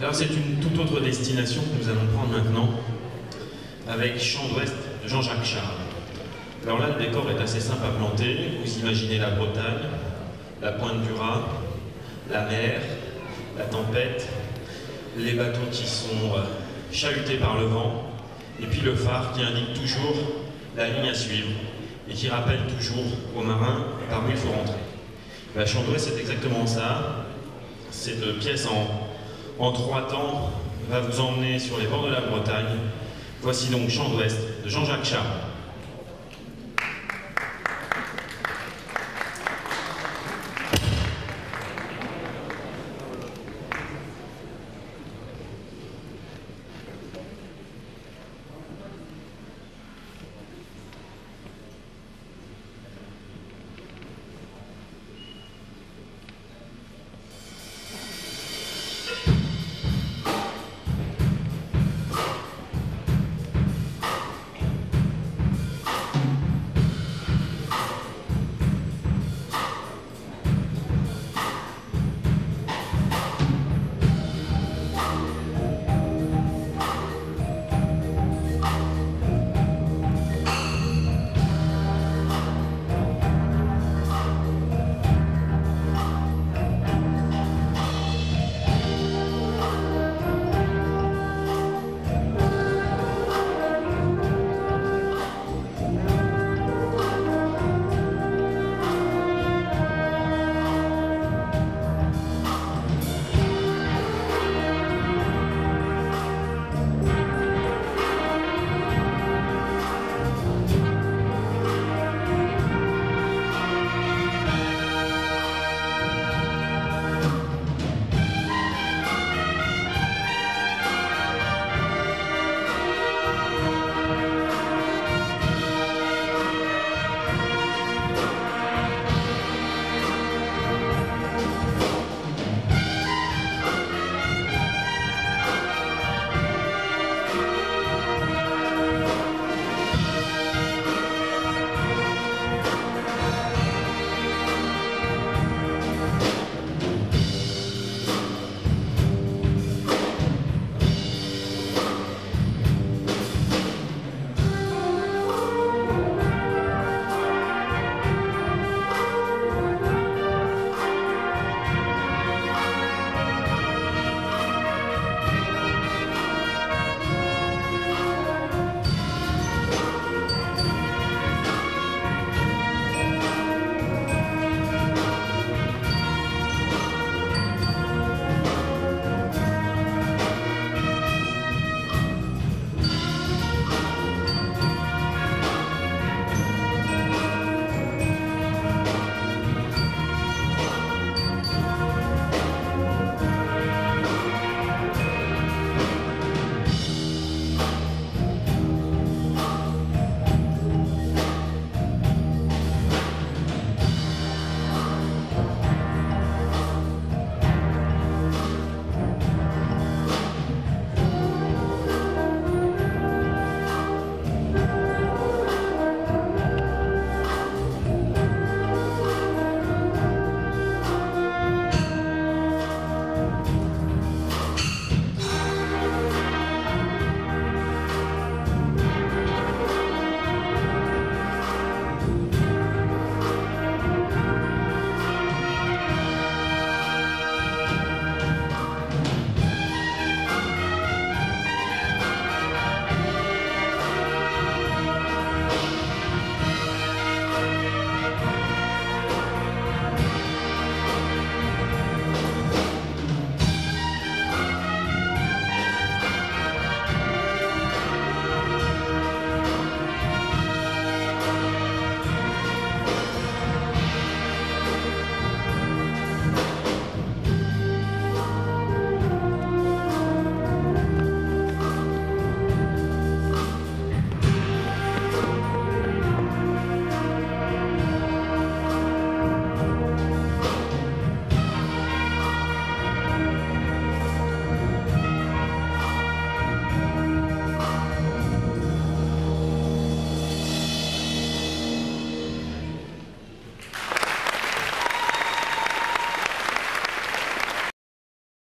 Alors c'est une toute autre destination que nous allons prendre maintenant avec Champ d'Ouest de Jean-Jacques Charles. Alors là, le décor est assez simple à planter. Vous imaginez la Bretagne, la pointe du Rhin, la mer, la tempête, les bateaux qui sont euh, chahutés par le vent, et puis le phare qui indique toujours la ligne à suivre et qui rappelle toujours aux marins par où il faut rentrer. La Champ d'Ouest, c'est exactement ça. Cette pièce en, en trois temps va vous emmener sur les bords de la Bretagne. Voici donc Champ d'Ouest de Jean-Jacques Charles.